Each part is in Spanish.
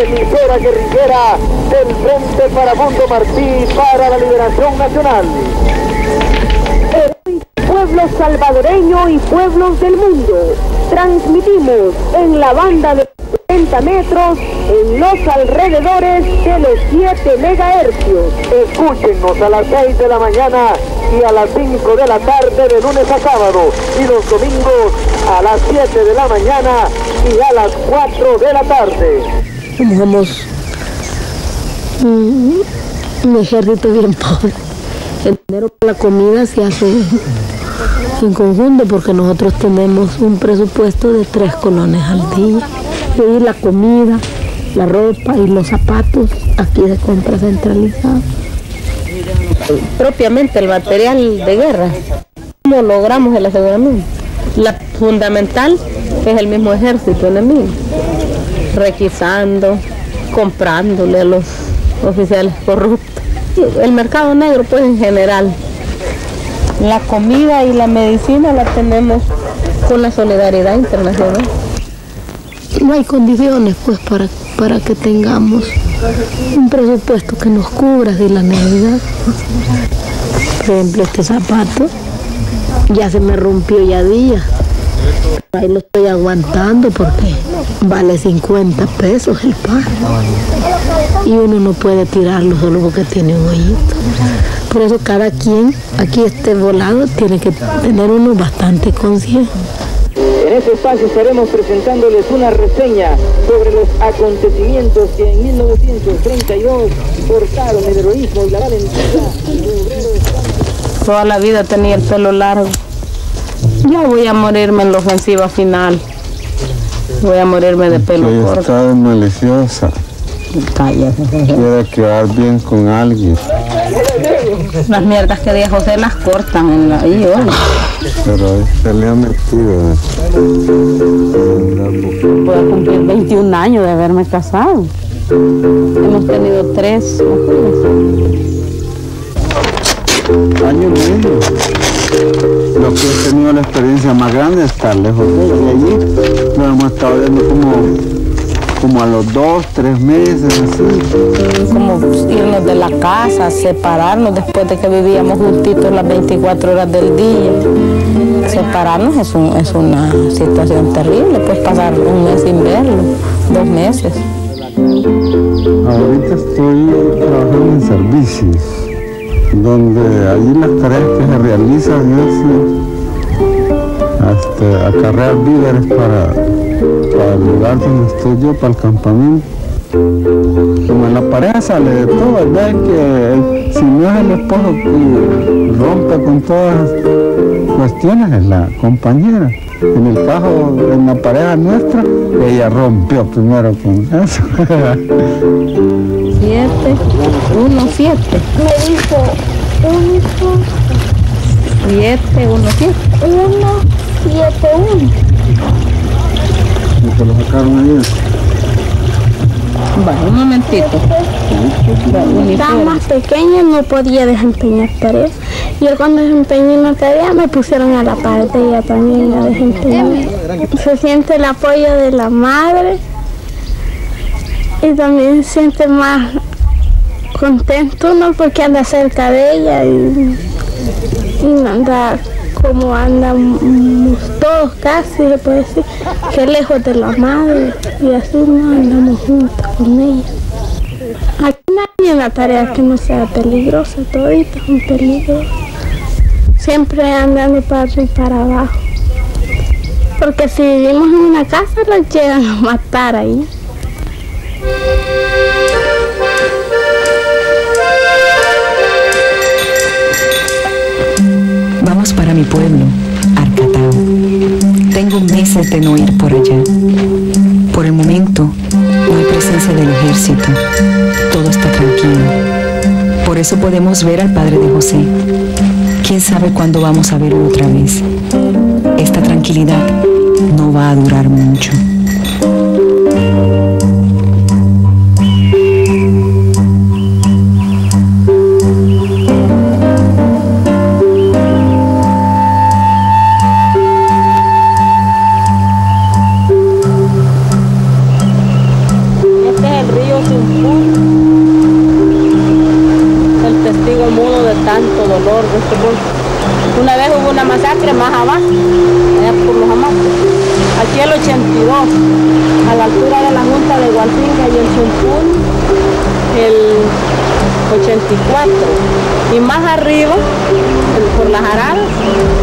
emisora guerrillera del Frente Farabundo Martí para la Liberación Nacional. Pueblo salvadoreño y pueblos del mundo, transmitimos en la banda de 40 metros en los alrededores de los 7 megahercios. Escúchenos a las 6 de la mañana y a las 5 de la tarde de lunes a sábado y los domingos a las 7 de la mañana y a las 4 de la tarde. Somos un, ejército bien pobre. El dinero para la comida se hace en conjunto porque nosotros tenemos un presupuesto de tres colones al día. Y la comida, la ropa y los zapatos aquí de compra centralizada. Propiamente el material de guerra. ¿Cómo logramos el aseguramiento? La fundamental es el mismo ejército enemigo, requisando, comprándole a los oficiales corruptos. El mercado negro pues en general. La comida y la medicina la tenemos con la solidaridad internacional. No hay condiciones pues para, para que tengamos un presupuesto que nos cubra de la necesidad. Por ejemplo, este zapato ya se me rompió ya día. Ahí lo estoy aguantando porque vale 50 pesos el par. Y uno no puede tirarlo solo porque tiene un hoyito. Por eso cada quien aquí este volado tiene que tener uno bastante consciente. En este espacio estaremos presentándoles una reseña sobre los acontecimientos que en 1932 forjaron el heroísmo y la valentía. Toda la vida tenía el pelo largo. Ya voy a morirme en la ofensiva final. Voy a morirme de pelo corto. está maliciosa. Cállate. Quiere quedar bien con alguien. Las mierdas que diga José las cortan en la y. Pero se le ha metido. Voy a cumplir 21 años de haberme casado. Hemos tenido tres mujeres. Año y medio. Lo que he tenido la experiencia más grande es estar lejos de. Y allí lo hemos estado viendo como, como a los dos, tres meses, así. Como irnos de la casa, separarnos después de que vivíamos juntitos las 24 horas del día. Separarnos es, un- es una situación terrible, pues pasar un mes sin verlo, dos meses. Ahorita estoy trabajando en servicios, donde allí las tareas que se realizan es eh, este, acarrear víveres para, para el lugar donde estoy yo, para el campamento. Como en la pareja sale de todo, ¿verdad? Que si no es el esposo que rompe con todas las cuestiones, es la compañera. En el caso, en la pareja nuestra, ella rompió primero con eso. Siete, uno, siete. Me dijo uno, Siete, uno, siete. uno, siete, uno. Y te lo sacaron ayer. Va, un momentito. Estaba más pequeña, no podía desempeñar tareas. Yo cuando desempeñé una tarea me pusieron a la par de ella también a desempeñar. Se siente el apoyo de la madre y también se siente más contento, ¿no? Porque anda cerca de ella y, y anda como andamos todos casi, se puede decir, que lejos de la madre y así no andamos juntos con ella. Aquí no hay una tarea que no sea peligrosa, todito es un peligro. Siempre andando para arriba y para abajo. Porque si vivimos en una casa los llegan a matar ahí. Para mi pueblo, Arcatao. Tengo meses de no ir por allá. Por el momento, no hay presencia del ejército. Todo está tranquilo. Por eso podemos ver al padre de José. ¿Quién sabe cuándo vamos a verlo otra vez? Esta tranquilidad no va a durar mucho. Una vez hubo una masacre más abajo, allá por los amates. Aquí el 82, a la altura de la Junta de Guatinga y el Chumpún, el 84. Y más arriba, por las Jarara,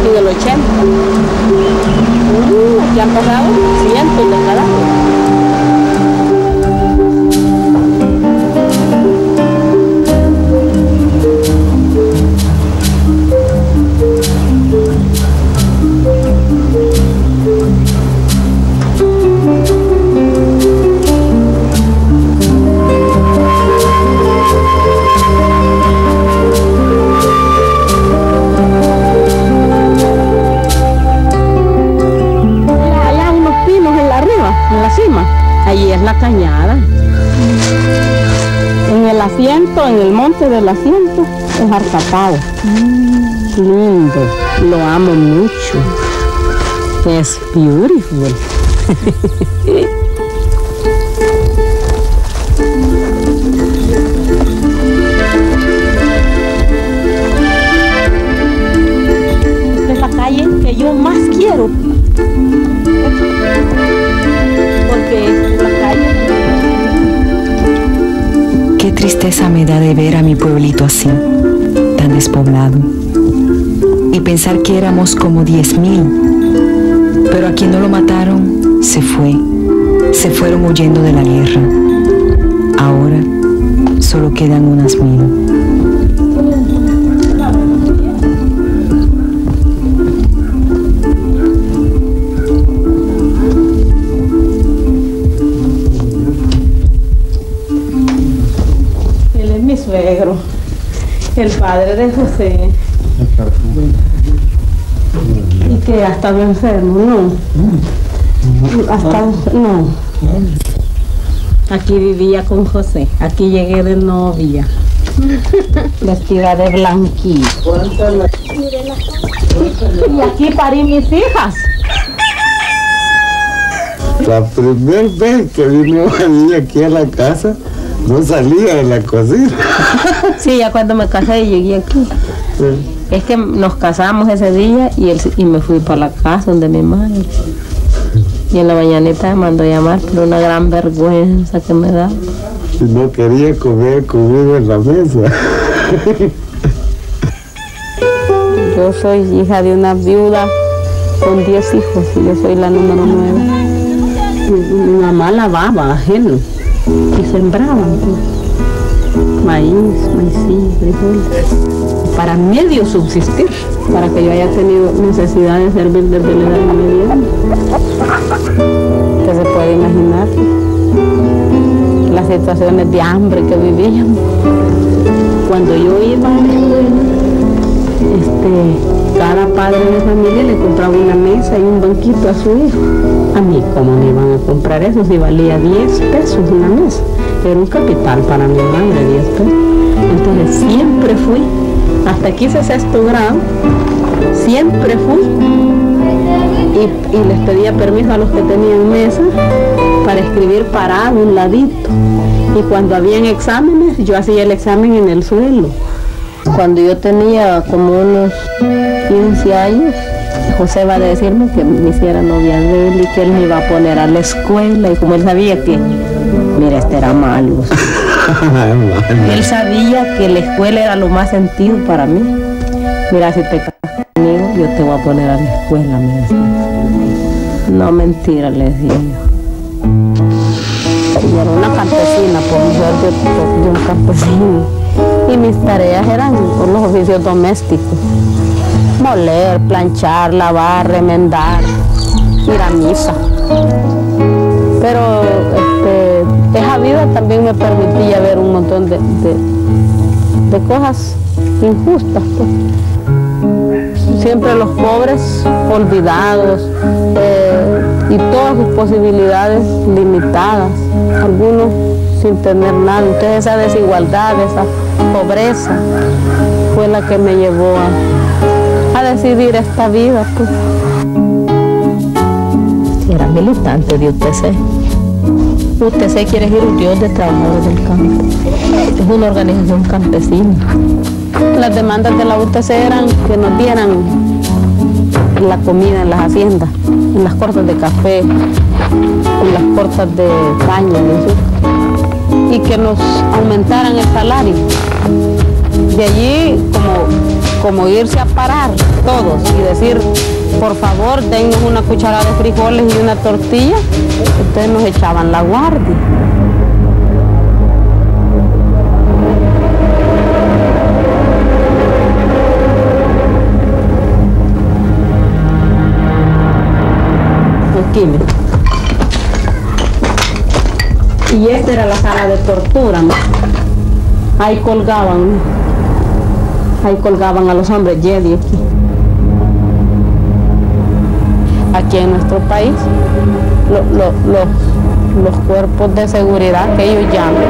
en el 80. Uh, aquí han pasado cientos de del asiento, es Arcatao. Lindo, lo amo mucho. Es beautiful. tristeza me da de ver a mi pueblito así, tan despoblado. Y pensar que éramos como diez mil. Pero a quien no lo mataron, se fue. Se fueron huyendo de la guerra. Ahora solo quedan unas mil. El padre de José. Y que ha estado enfermo, no. Hasta, no. Aquí vivía con José, aquí llegué de novia. Vestida de blanquito. Y aquí parí mis hijas. La primera vez que vino María aquí a la casa, no salía de la cocina. Sí, ya cuando me casé y llegué aquí. Es que nos casamos ese día y, él, y me fui para la casa donde mi madre. Y en la mañanita me mandó a llamar por una gran vergüenza que me da. No quería comer conmigo en la mesa. Yo soy hija de una viuda con 10 hijos y yo soy la número 9. Mi, mi mamá lavaba ajeno y sembraban pues, maíz, maicillo, frijoles. Para medio subsistir, para que yo haya tenido necesidad de servir desde la edad mediana. Que se puede imaginar las situaciones de hambre que vivíamos. Cuando yo iba este, cada padre de familia le compraba una mesa y un banquito a su hijo. A mí, ¿cómo me iban a comprar eso si valía 10 pesos una mesa? Era un capital para mi madre, 10 pesos. Entonces siempre fui, hasta aquí hice sexto grado, siempre fui y, y les pedía permiso a los que tenían mesa para escribir parado un ladito. Y cuando habían exámenes, yo hacía el examen en el suelo. Cuando yo tenía como unos 15 años, José va a decirme que me hiciera novia de él y que él me iba a poner a la escuela. Y como él sabía que, mira, este era malo. Él sabía que la escuela era lo más sentido para mí. Mira, si te casas conmigo, yo te voy a poner a la escuela, me decía. No, mentira, le decía yo. Y era una campesina, por mujer de, de un campesino. Y mis tareas eran por los oficios domésticos. Moler, planchar, lavar, remendar, ir a misa. Pero este, esa vida también me permitía ver un montón de, de, cosas injustas. pues. Siempre los pobres olvidados eh, y todas sus posibilidades limitadas, algunos sin tener nada. Entonces esa desigualdad, esa pobreza fue la que me llevó a decidir esta vida. Pues. Era militante de UTC. UTC quiere decir Unión de Trabajadores del Campo. Es una organización campesina. Las demandas de la UTC eran que nos dieran la comida en las haciendas. en las cortas de café, en las cortas de caña, y que nos aumentaran el salario. De allí como, como irse a parar todos y decir, por favor, dennos una cucharada de frijoles y una tortilla, ustedes nos echaban la guardia. Y esta era la sala de tortura, ¿no? Ahí colgaban, ahí colgaban a los hombres Jedi aquí. Aquí en nuestro país, los cuerpos de seguridad que ellos llaman,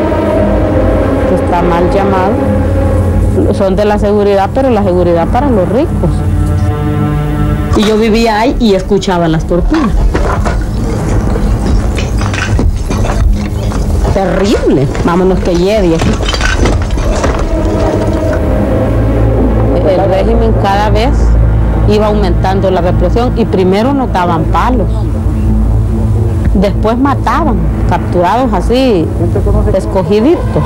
que está mal llamado, son de la seguridad, pero la seguridad para los ricos. Y yo vivía ahí y escuchaba las torturas. terrible. Vámonos que lleve aquí. El régimen cada vez iba aumentando la represión y primero nos daban palos. Después mataban, capturados así, escogiditos.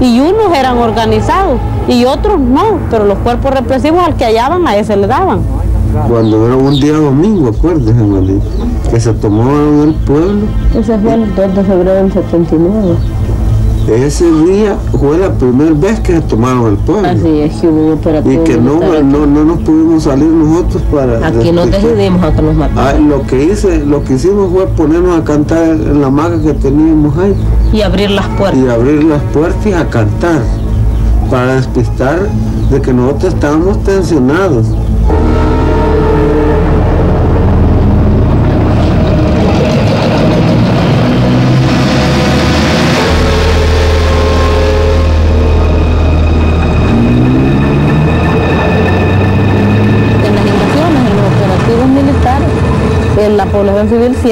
Y unos eran organizados y otros no, pero los cuerpos represivos al que hallaban a ese le daban. Cuando era un día domingo, acuérdese, que se tomó en el pueblo. Ese fue el 2 de febrero del 79. Ese día fue la primera vez que se tomaron el pueblo. Así es, que hubo un operativo. Y que no, no, no, nos pudimos salir nosotros para... Aquí nos decidimos a que nos mataran. lo, que hice, lo que hicimos fue ponernos a cantar en la maga que teníamos ahí. Y abrir las puertas. Y abrir las puertas y a cantar. Para despistar de que nosotros estábamos tensionados.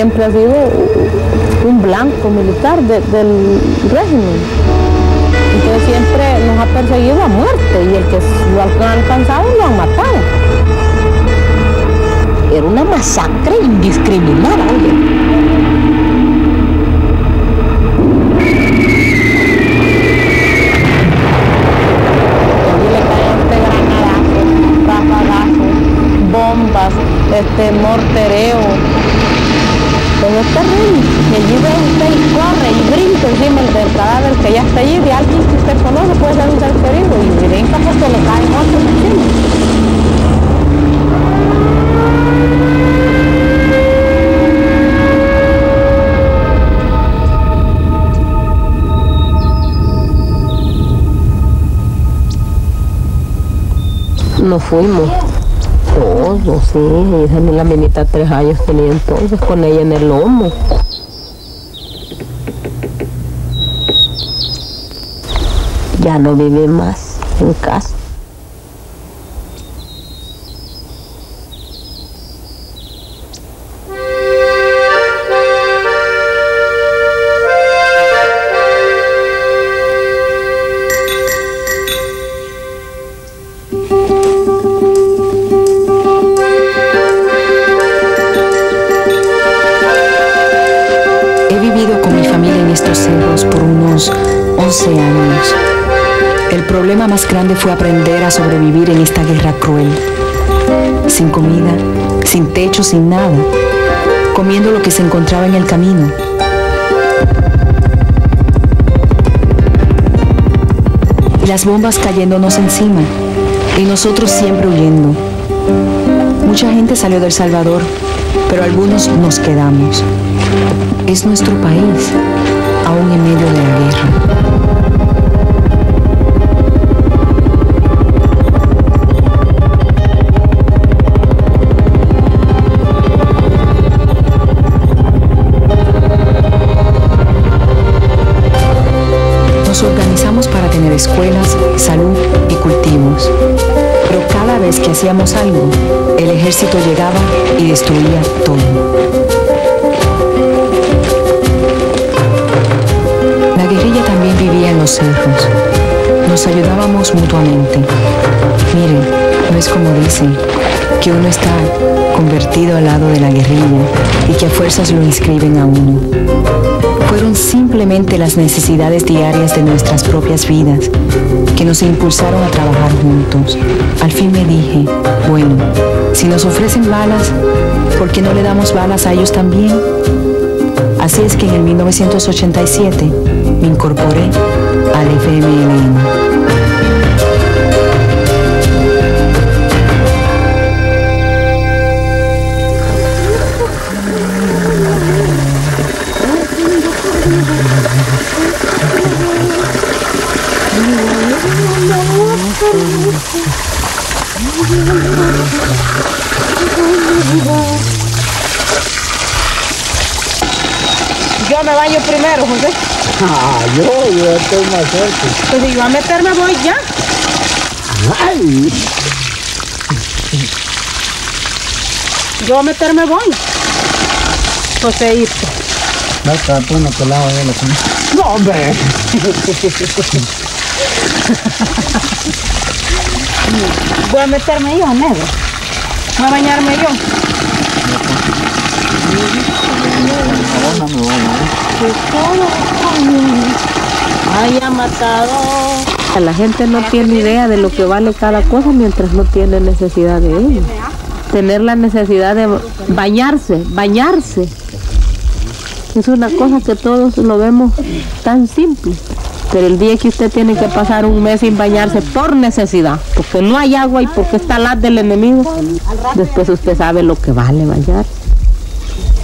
Siempre ha sido un blanco militar del régimen. Entonces siempre nos ha perseguido a muerte y el que lo han alcanzado lo han matado. Era una masacre indiscriminada, bombas, fuimos. Todos, sí. Esa la minita tres años tenía entonces con ella en el lomo. Ya no vive más en casa. Grande fue aprender a sobrevivir en esta guerra cruel. Sin comida, sin techo, sin nada, comiendo lo que se encontraba en el camino. Y las bombas cayéndonos encima y nosotros siempre huyendo. Mucha gente salió del Salvador, pero algunos nos quedamos. Es nuestro país, aún en medio de la guerra. Hacíamos algo, el ejército llegaba y destruía todo. La guerrilla también vivía en los cerros. Nos ayudábamos mutuamente. Miren, no es como dicen, que uno está al lado de la guerrilla y que a fuerzas lo inscriben a uno. Fueron simplemente las necesidades diarias de nuestras propias vidas que nos impulsaron a trabajar juntos. Al fin me dije, bueno, si nos ofrecen balas, ¿por qué no le damos balas a ellos también? Así es que en el 1987 me incorporé al FMLN. Ah, yo, yo estoy más cerca. Pues si yo a meterme voy ya. Ay, Yo a meterme voy. Joséito. no está bueno que lado de la comida. No, hombre. Voy a meterme yo, negro. Voy a bañarme yo. Ay, ha matado. La gente no tiene idea de lo que vale cada cosa mientras no tiene necesidad de ello. Tener la necesidad de bañarse, bañarse. Es una cosa que todos lo vemos tan simple. Pero el día que usted tiene que pasar un mes sin bañarse por necesidad, porque no hay agua y porque está la del enemigo, después usted sabe lo que vale bañar.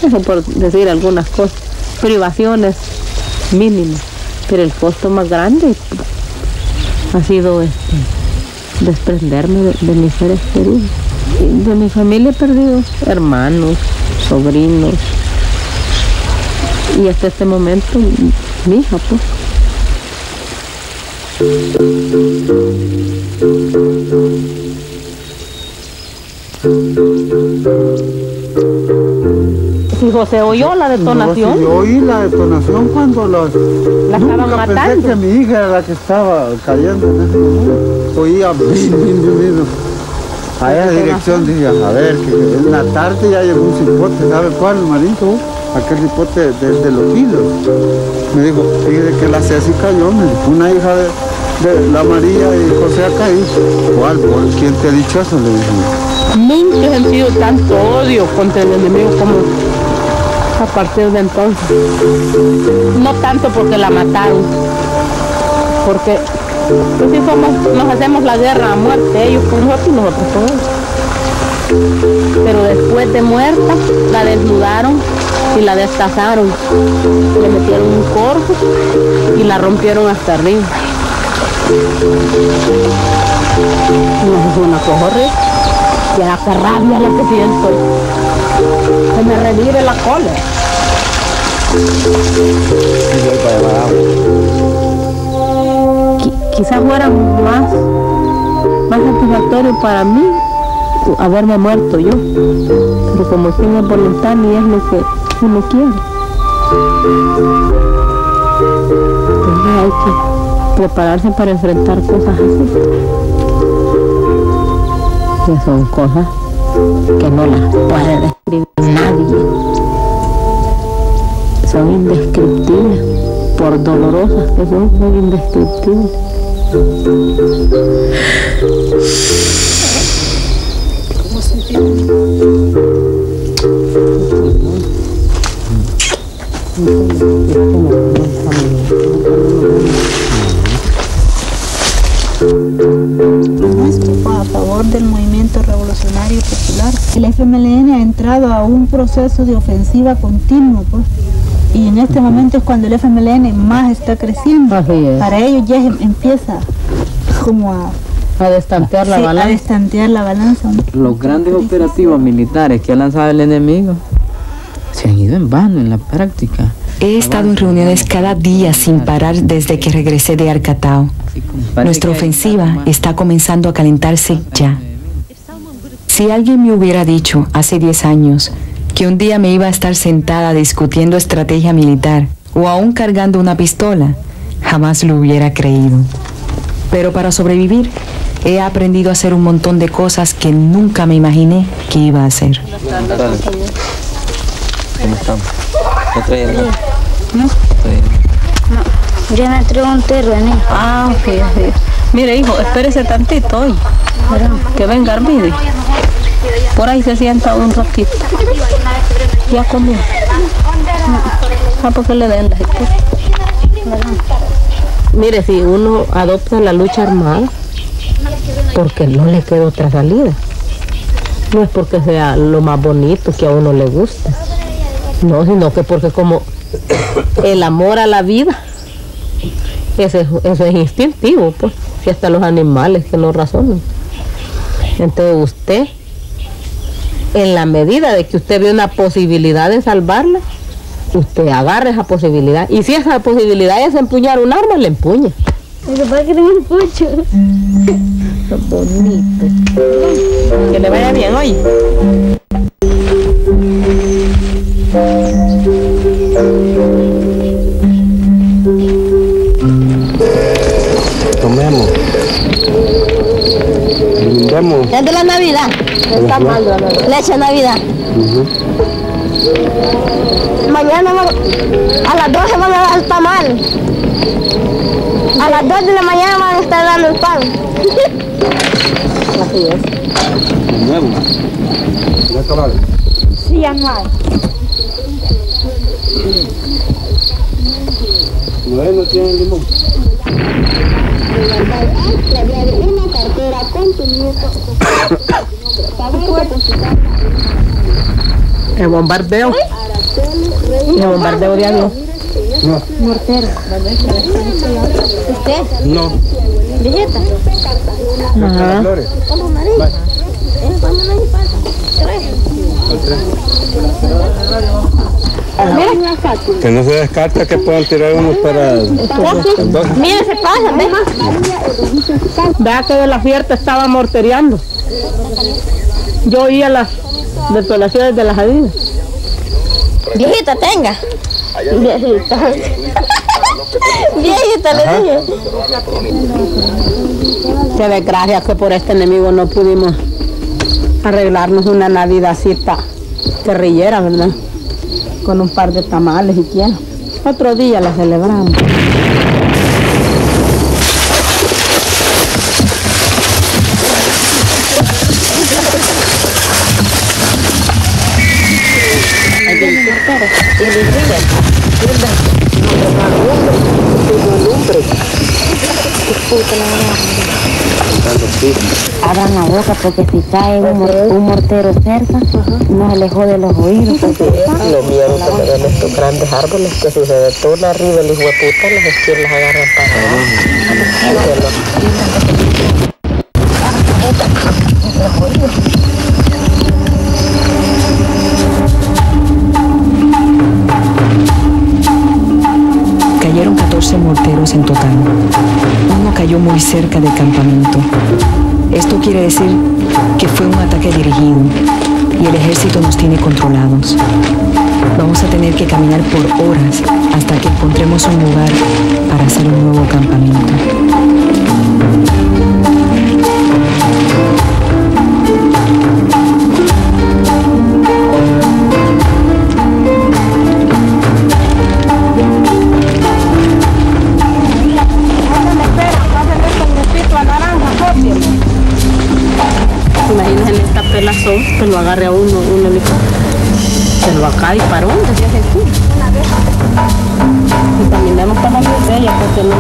Eso por decir algunas cosas. Privaciones mínimas. Pero el costo más grande ha sido este, desprenderme de, mis seres queridos. De mi familia he perdido hermanos, sobrinos. Y hasta este momento, mi hija, pues. Si José oyó la No, detonación, si yo oí la detonación cuando los... la estaban Nunca pensé matando. que mi hija era la que estaba cayendo en ese momento. Oía bin, bin, bin. A esa dirección dije, a ver, que en la tarde ya llegó un cipote, ¿sabe cuál, Marito? Aquel cipote de, de los hilos. Me dijo, fíjate que la Ceci cayó, me dijo, una hija de, de la María y José ha caído. ¿Cuál? ¿Cuál? ¿Quién te ha dicho eso? Le dije. Nunca he sentido tanto odio contra el enemigo como a partir de entonces. No tanto porque la mataron, porque pues sí somos, nos hacemos la guerra a muerte, ellos con nosotros y nosotros con ellos. Pero después de muerta, la desnudaron y la destazaron. Le metieron un corpo y la rompieron hasta arriba. No es una la que rabia lo que siento. Se me revive la. Qui- quizás fuera más, más satisfactorio para mí haberme muerto yo. Pero como si no es voluntad ni es lo que uno quiere. Entonces hay que prepararse para enfrentar cosas así. Que son cosas que no las puede describir nadie. Son indescriptibles, por dolorosas que son, son indescriptibles. El FMLN ha entrado a un proceso de ofensiva continua, pues, y en este momento es cuando el FMLN más está creciendo. Así es. Para ellos ya em- empieza como a, A destantear la sí, a balanza. destantear la balanza. Los grandes operativos militares que ha lanzado el enemigo se han ido en vano en la práctica. He estado en reuniones cada día sin parar desde que regresé de Arcatao. Nuestra ofensiva está comenzando a calentarse ya. Si alguien me hubiera dicho hace 10 años que un día me iba a estar sentada discutiendo estrategia militar o aún cargando una pistola, jamás lo hubiera creído. Pero para sobrevivir, He aprendido a hacer un montón de cosas que nunca me imaginé que iba a hacer. ¿Cómo estamos? ¿Qué trae el Yo me traigo un terreno. Ah, ok. Mire, hijo, espérese tantito hoy. Que venga Armidi. Por ahí se sienta un ratito. Ya comió. Ah, porque le den la Mire, si uno adopta la lucha armada, porque no le queda otra salida. No es porque sea lo más bonito que a uno le gusta. No, sino que porque como el amor a la vida, eso es, eso es instintivo, pues. Si hasta los animales que no razonan. Entonces usted, en la medida de que usted ve una posibilidad de salvarla, usted agarra esa posibilidad. Y si esa posibilidad es empuñar un arma, le empuña. Pasa es que tengo un pucho. Qué bonito. Que le vaya bien hoy. Tomemos. Es de la Navidad. Está mal la Navidad. Leche de Navidad. Mañana a las 12 van a dar el tamal. A las 2 de la mañana van a estar dando el pan. Así es. Nuevo. ¿No es color? Sí, anual. No, no tiene limón. El bombardeo. El bombardeo de avión. No. Mortero. ¿Usted? No. ¿Viejita? Ajá. Flores. ¿Cómo amarillo? ¿Eh? Tres. Que no se descarta que puedan tirar unos para el 12. Mira, se pasa, ¿ves? Vea que de la fiesta estaba mortereando. Yo oía las detonaciones de las adidas. Viejita, tenga. Viejita. Viejita, le dije. Qué desgracia que por este enemigo no pudimos arreglarnos una navidadcita guerrillera, ¿verdad? Con un par de tamales siquiera. Otro día la celebramos. Abran la boca porque si cae un, un mortero cerca, no se le jode los oídos. Porque Lo que me dan estos grandes árboles, que si se detona arriba el hijo de puta, las esquinas agarran para abajo. 14 morteros en total. Uno cayó muy cerca del campamento. Esto quiere decir que fue un ataque dirigido y el ejército nos tiene controlados. Vamos a tener que caminar por horas hasta que encontremos un lugar para hacer un nuevo campamento. Acá y aquí. Y caminamos para la botella porque no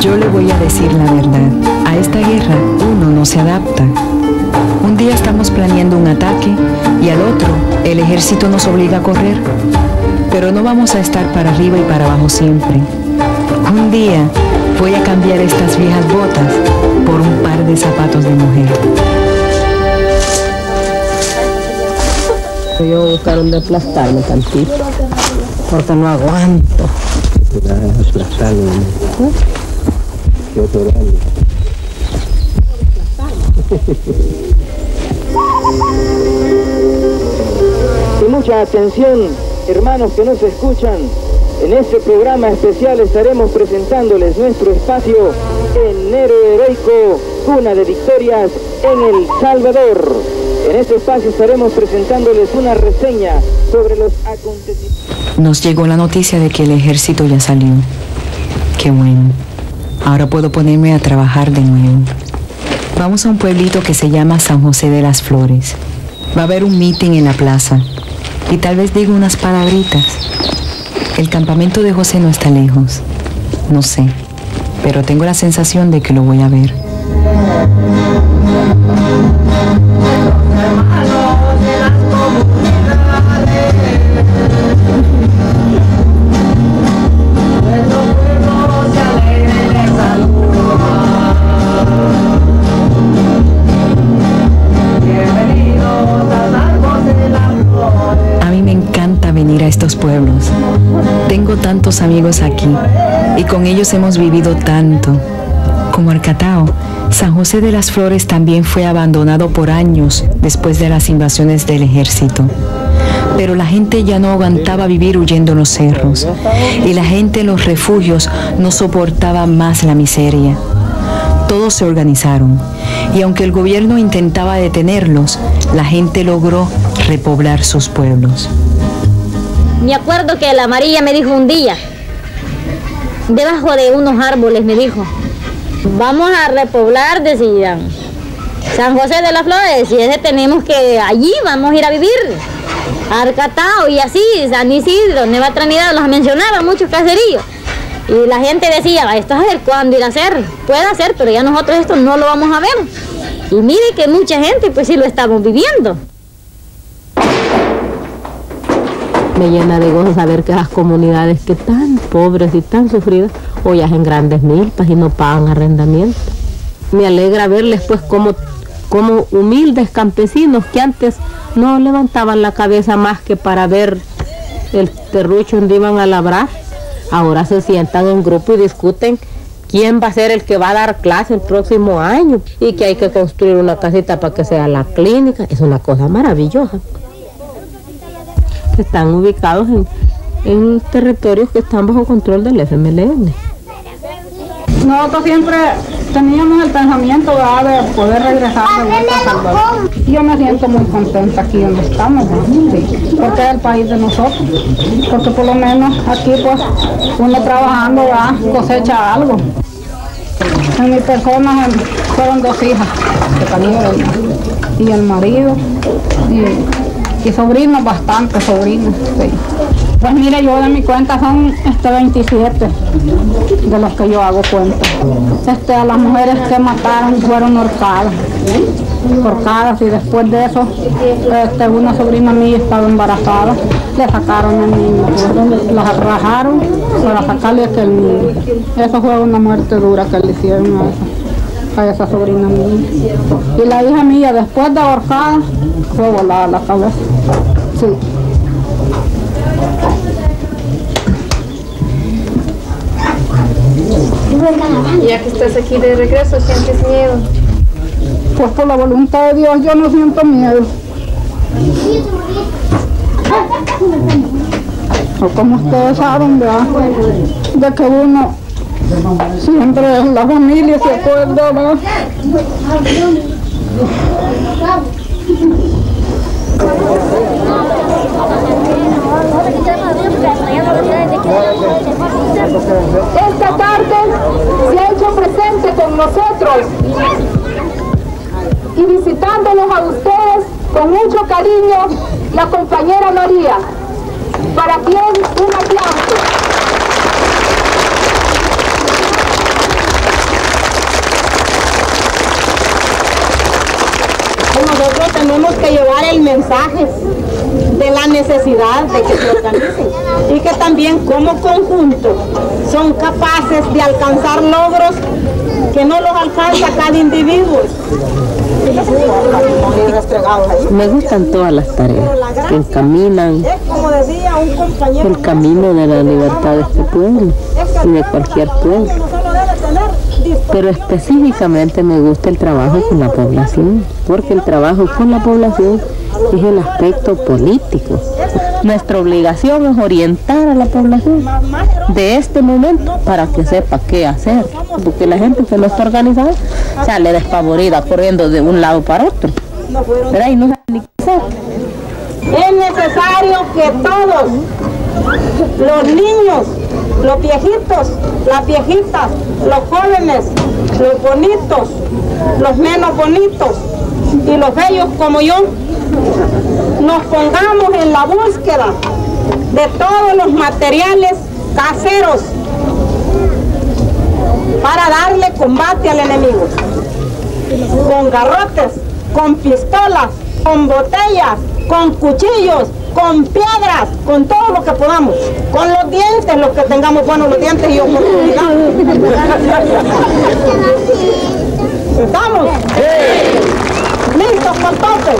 yo le voy a decir la verdad. A esta guerra uno no se adapta. Un día estamos planeando un ataque y al otro el ejército nos obliga a correr. Pero no vamos a estar para arriba y para abajo siempre. Un día voy a cambiar estas viejas botas por un par de zapatos de mujer. Yo buscaron de aplastarme tantito, porque no aguanto. Y mucha atención, hermanos que nos escuchan, en este programa especial estaremos presentándoles nuestro espacio en Héroe Heroico, cuna de victorias en El Salvador. En este espacio estaremos presentándoles una reseña sobre los acontecimientos. Nos llegó la noticia de que el ejército ya salió. Qué bueno. Ahora puedo ponerme a trabajar de nuevo. Vamos a un pueblito que se llama San José de las Flores. Va a haber un meeting en la plaza. Y tal vez diga unas palabritas. El campamento de José no está lejos. No sé. Pero tengo la sensación de que lo voy a ver. Amigos aquí y con ellos hemos vivido tanto. Como Arcatao, San José de las Flores también fue abandonado por años después de las invasiones del ejército. Pero la gente ya no aguantaba vivir huyendo en los cerros y la gente en los refugios no soportaba más la miseria. Todos se organizaron y aunque el gobierno intentaba detenerlos, la gente logró repoblar sus pueblos. Me acuerdo que la amarilla me dijo un día, debajo de unos árboles me dijo, vamos a repoblar, decían, San José de las Flores, y ese tenemos que, allí vamos a ir a vivir, Arcatao y así, San Isidro, Nueva Trinidad, los mencionaba muchos caseríos. Y la gente decía, esto es a ver cuándo ir a hacer, puede hacer, pero ya nosotros esto no lo vamos a ver. Y mire que mucha gente pues sí lo estamos viviendo. Llena de gozo saber que las comunidades que tan pobres y tan sufridas hoy hacen grandes milpas y no pagan arrendamiento. Me alegra verles pues como, como humildes campesinos que antes no levantaban la cabeza más que para ver el terrucho donde iban a labrar. Ahora se sientan en grupo y discuten quién va a ser el que va a dar clase el próximo año y que hay que construir una casita para que sea la clínica. Es una cosa maravillosa están ubicados en, en territorios que están bajo control del FMLN. Nosotros siempre teníamos el pensamiento ¿verdad? de poder regresar de vuelta a Salvador. Yo me siento muy contenta aquí donde estamos, porque es el país de nosotros. Porque por lo menos aquí pues uno trabajando ¿verdad? cosecha algo. En mi persona fueron dos hijas que y el marido. Y, y sobrinos, bastante sobrinos. Pues mire, yo de mi cuenta son este 27 de los que yo hago cuenta. Este, a las mujeres que mataron fueron horcadas, horcadas y después de eso este, una sobrina mía estaba embarazada, le sacaron el niño, la rajaron para sacarle aquel niño. Eso fue una muerte dura que le hicieron a esa, a esa sobrina mía. Y la hija mía después de ahorcada fue volada la cabeza. Sí. Ya que estás aquí de regreso, ¿sientes miedo? Pues por la voluntad de Dios yo no siento miedo. O como ustedes saben, ¿verdad? De que uno siempre la familia se acuerda, ¿verdad? Esta tarde se ha hecho presente con nosotros y visitándolos a ustedes con mucho cariño la compañera María, para quien un aplauso. Tenemos que llevar el mensaje de la necesidad de que se organicen y que también como conjunto son capaces de alcanzar logros que no los alcanza cada individuo. Me gustan todas las tareas que encaminan el camino de la libertad de este pueblo y de cualquier pueblo. Pero específicamente me gusta el trabajo con la población, porque el trabajo con la población es el aspecto político. Nuestra obligación es orientar a la población de este momento para que sepa qué hacer, porque la gente que no está organizada sale despavorida corriendo de un lado para otro. Es necesario que todos, los niños, los viejitos, las viejitas, los jóvenes, los bonitos, los menos bonitos y los bellos como yo, nos pongamos en la búsqueda de todos los materiales caseros para darle combate al enemigo. Con garrotes, con pistolas, con botellas, con cuchillos, con piedras, con todo lo que podamos, con los dientes, los que tengamos buenos los dientes y oportunidad. ¿Estamos? ¿Listos con tope?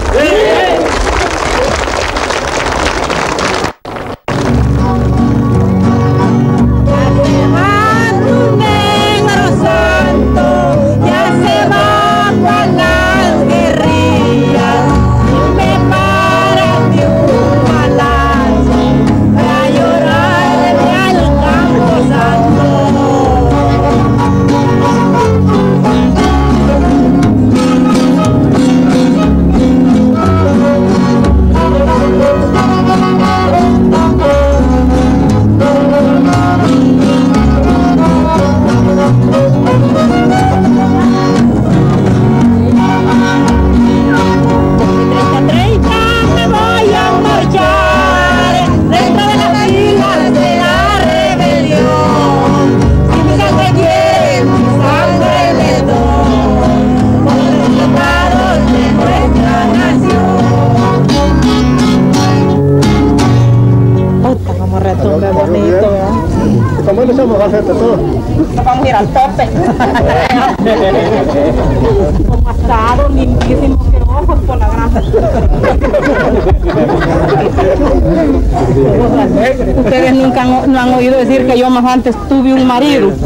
Más antes tuve un marido.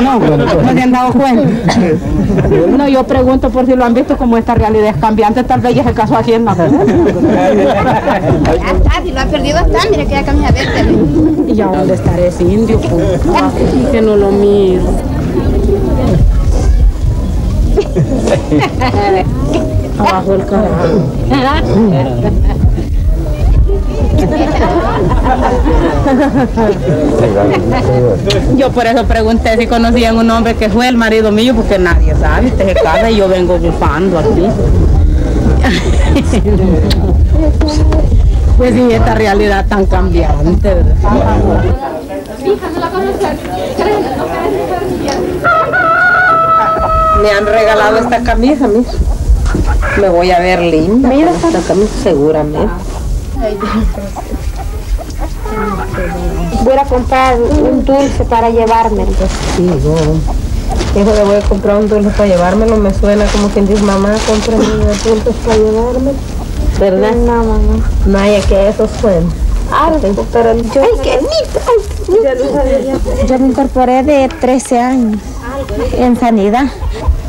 No, no se han dado cuenta. No, yo pregunto por si lo han visto como esta realidad es cambiante, tal vez ya se casó aquí en la Ya está, si lo ha perdido está, mire que ya camisa verde. ¿Y a dónde estará ese indio? pues? Que no lo miro. Abajo el Yo por eso pregunté si conocían un hombre que fue el marido mío, porque nadie sabe, usted se casa y yo vengo bufando aquí. Pues sí, esta realidad tan cambiante, ¿verdad? Me han regalado esta camisa. Me voy a ver linda Mira esta camisa seguramente. Voy a comprar un dulce para llevármelo. Sí, no. Hijo, le voy a comprar un dulce para llevármelo. Me suena como quien dice, mamá, cómprame un dulce para llevármelo. ¿Verdad? No, mamá. Naya, que eso suena. Ah, pero yo... Ay, qué bonito. Yo me incorporé de 13 años en sanidad.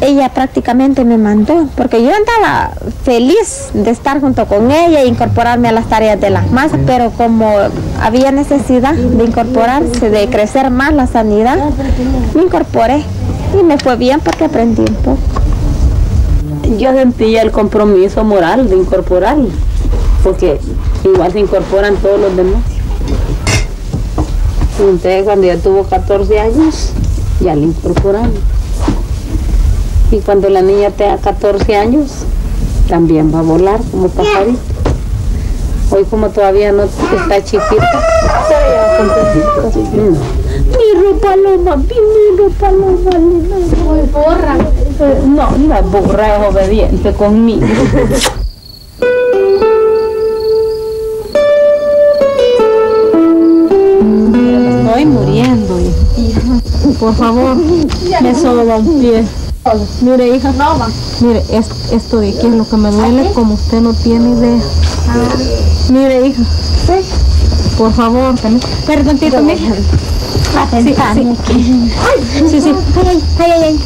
Ella prácticamente me mandó, porque yo andaba feliz de estar junto con ella e incorporarme a las tareas de las masas, pero como había necesidad de incorporarse, de crecer más la sanidad, me incorporé y me fue bien porque aprendí un poco. Yo sentía el compromiso moral de incorporarlo, porque igual se incorporan todos los demás. Entonces, cuando ya tuvo 14 años, ya le incorporaron. Y cuando la niña tenga 14 años, también va a volar como pajarito. Hoy como todavía no está chiquita. Miro paloma, miro paloma. Muy borra. No, la borra es obediente conmigo. Estoy muriendo. Por favor, me soba un pie. Mire, hija, mire, es- esto de aquí es lo que me duele, como usted no tiene idea. Mire, hija, por favor, perdón, tito, mire. Sí, sí. Sí, sí. Ay, ay, ay.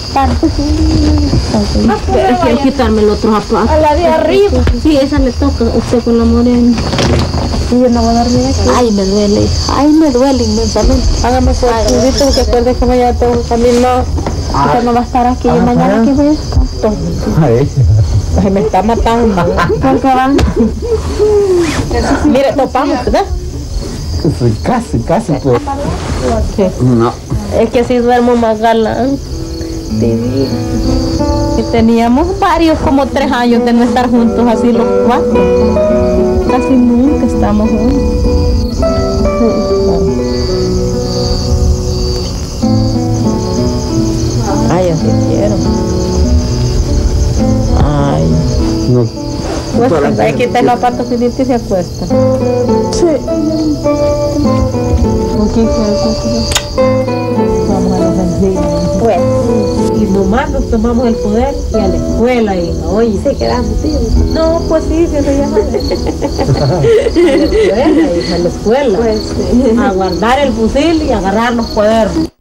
Quiero quitarme el otro zapato. A la de arriba. Sí, esa le toca a usted con la morena. Y yo no voy a dormir aquí. Ay, me duele. Ay, me duele inmensamente. Hágame su acudito que acuerde que mañana tengo que caminar. Usted no va a estar aquí. Yo mañana que voy a estar. Ay, me está matando. ¿Por qué van? Mire, topamos, ¿verdad? Sí, casi, casi pues. No. Es que así duermo más galán. Y teníamos varios, como tres años de no estar juntos así los cuatro. Casi nunca estamos juntos. Quiero. Ay. No. Pues hay que quitar el zapato finito y se acuesta. Sí. ¿Con quién Vamos a los sencillos. Pues. Y nomás nos tomamos el poder y a la escuela, hija. Oye, Sí, quedamos, tío. No, pues sí, que se llama. a la escuela, hija, a la escuela. Pues sí. A guardar el fusil y agarrar los cuadernos.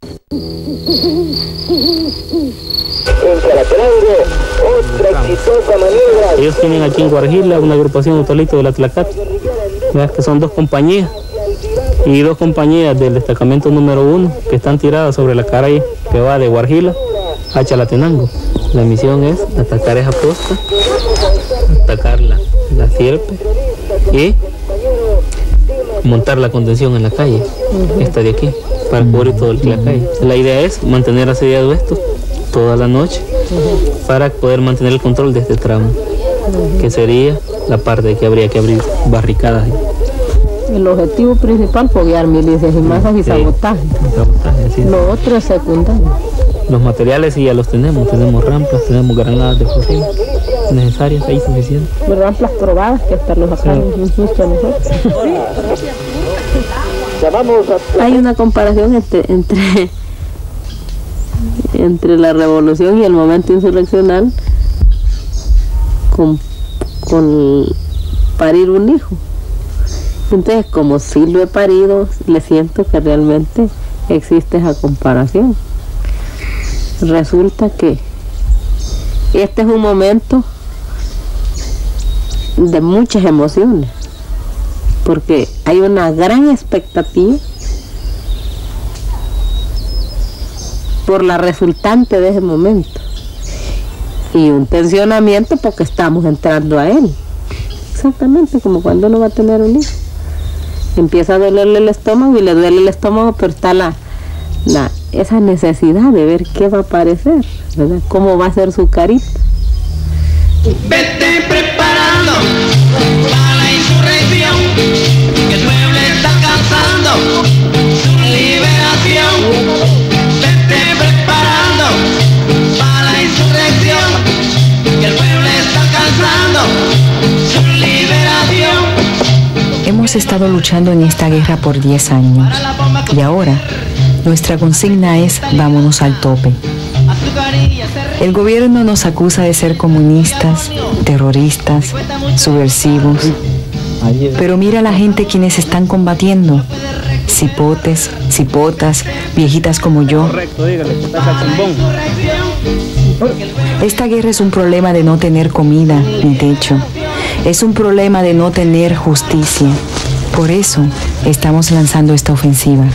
Otra exitosa maniobra. Ellos tienen aquí en Guarjila una agrupación de la Tlacate, ¿verdad? que son dos compañías y dos compañías del destacamento número uno que están tiradas sobre la calle que va de Guarjila a Chalatenango. La misión es atacar esa posta, atacar la, la sierpe y montar la contención en la calle, esta de aquí, para cubrir todo el- la calle. La idea es mantener asediado esto toda la noche para poder mantener el control de este tramo, que sería la parte que habría que abrir barricadas. El objetivo principal, foguear milicias y masas y Sí. sabotaje. sabotaje, es. Lo otro es secundario. Los materiales sí ya los tenemos, tenemos rampas, tenemos granadas de fusil necesarias, ahí suficiente. Los ramplas probadas que hasta los sacaron justo a nosotros. Hay una comparación entre, entre, la revolución y el momento insurreccional con, con parir un hijo. Entonces, como sí lo he parido, le siento que realmente existe esa comparación. Resulta que este es un momento de muchas emociones, porque hay una gran expectativa por la resultante de ese momento y un tensionamiento porque estamos entrando a él. Exactamente como cuando uno va a tener un hijo. Empieza a dolerle el estómago y le duele el estómago, pero está esa necesidad de ver qué va a aparecer, ¿verdad? Cómo va a ser su carita. Vete Hemos estado luchando en esta guerra por 10 años y ahora nuestra consigna es vámonos al tope. El gobierno nos acusa de ser comunistas, terroristas, subversivos. Pero mira la gente quienes están combatiendo. Cipotes, cipotas, viejitas como yo. Esta guerra es un problema de no tener comida ni techo. Es un problema de no tener justicia. Por eso estamos lanzando esta ofensiva.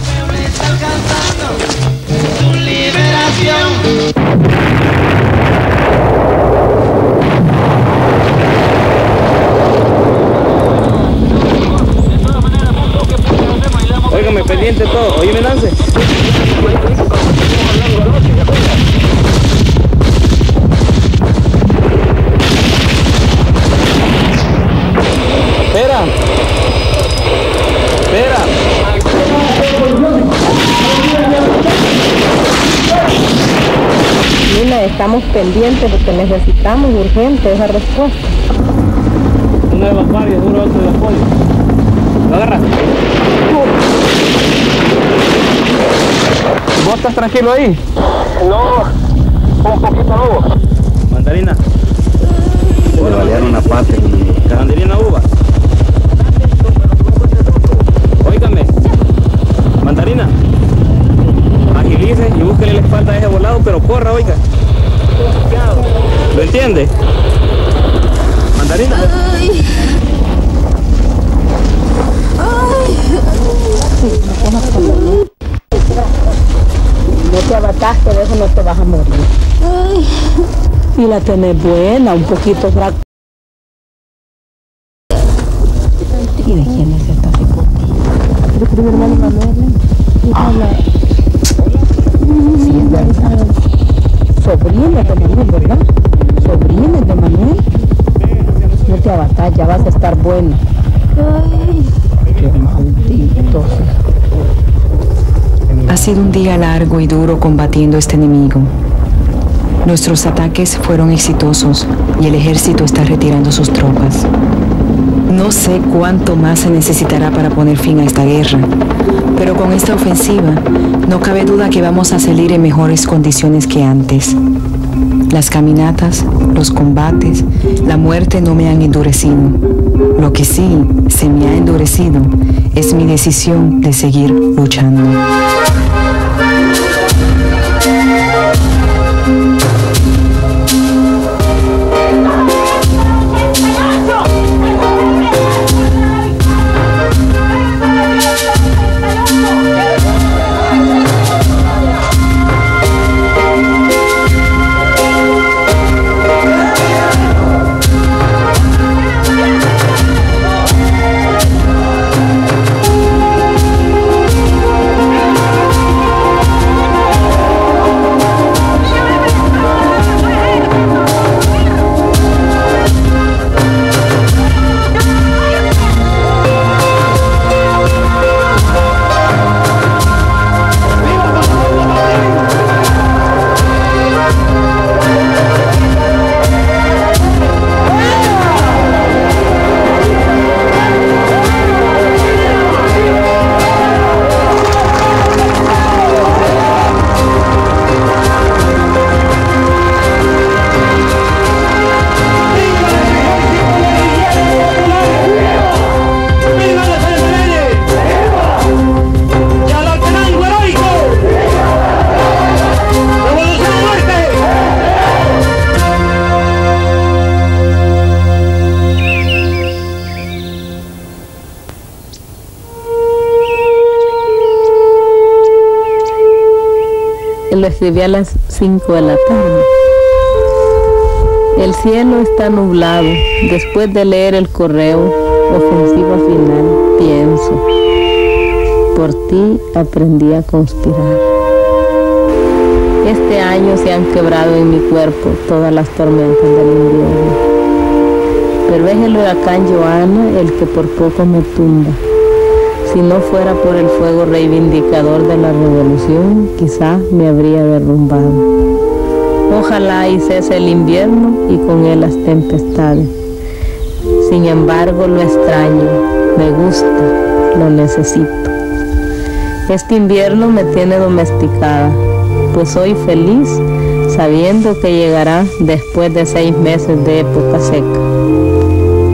Estamos pendientes porque necesitamos urgente esa respuesta. Uno de los varios, uno otro de apoyo. ¿Lo agarras? ¿Vos estás tranquilo ahí? No, un poquito lobo. Mandarina. Le balearon la pata. Mandarina uva. Óigame. Mandarina. Agilice y búsquele la espalda a ese volado pero corra, oiga. ¿Lo entiende? Mandarina. No te abataste, de eso no te vas a morir. Y la tenés buena, un poquito fraca. ¿Y de quién es esta psicótica? De primer hermano Manuel. Sí, es verdad. Sobrina de Manuel, ¿verdad? Sobrina de Manuel. No te abatas, ya vas a estar buena. Qué maldito. Ha sido un día largo y duro combatiendo este enemigo. Nuestros ataques fueron exitosos y el ejército está retirando sus tropas. No sé cuánto más se necesitará para poner fin a esta guerra, pero con esta ofensiva no cabe duda que vamos a salir en mejores condiciones que antes. Las caminatas, los combates, la muerte no me han endurecido. Lo que sí se me ha endurecido es mi decisión de seguir luchando. Lo escribí a las 5 de la tarde. El cielo está nublado. Después de leer el correo, ofensiva final, pienso. Por ti aprendí a conspirar. Este año se han quebrado en mi cuerpo todas las tormentas del invierno. Pero es el huracán Joana el que por poco me tumba. Si no fuera por el fuego reivindicador de la revolución, quizá me habría derrumbado. Ojalá y el invierno y con él las tempestades. Sin embargo, lo extraño, me gusta, lo necesito. Este invierno me tiene domesticada, pues soy feliz sabiendo que llegará después de seis meses de época seca,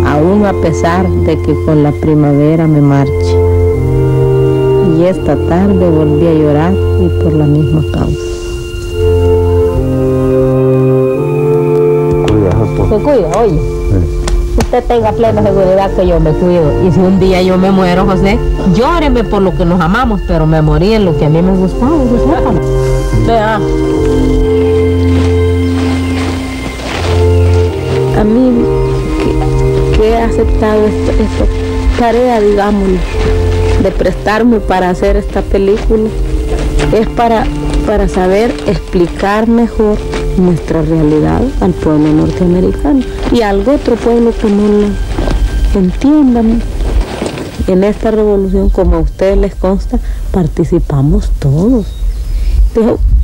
aún a pesar de que con la primavera me marche y esta tarde volví a llorar y por la misma causa. Se cuida, oye. Usted tenga plena seguridad que yo me cuido. Y si un día yo me muero, José, llóreme por lo que nos amamos, pero me morí en lo que a mí me gustaba. Vea. A mí que, que he aceptado esta, esta tarea, digamos, de prestarme para hacer esta película, es para, para saber explicar mejor nuestra realidad al pueblo norteamericano y al otro pueblo que no lo entiendan. En esta revolución, como a ustedes les consta, participamos todos.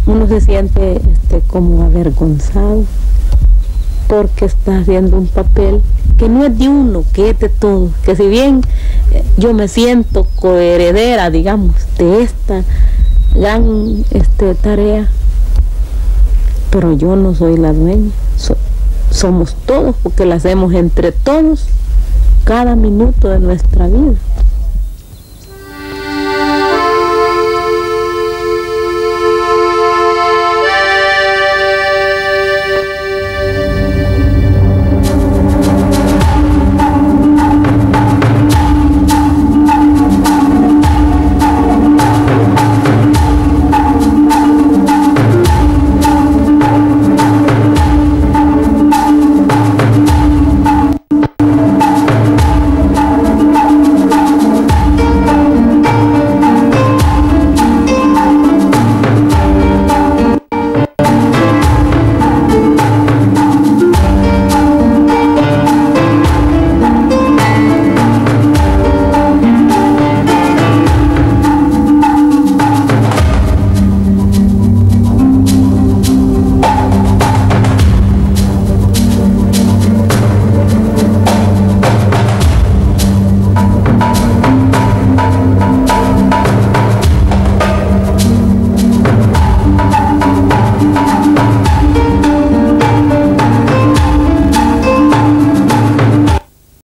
Uno se siente este, como avergonzado porque está haciendo un papel que no es de uno, que es de todos. Que si bien yo me siento coheredera, digamos, de esta gran este, tarea, pero yo no soy la dueña. So- somos todos porque la hacemos entre todos cada minuto de nuestra vida.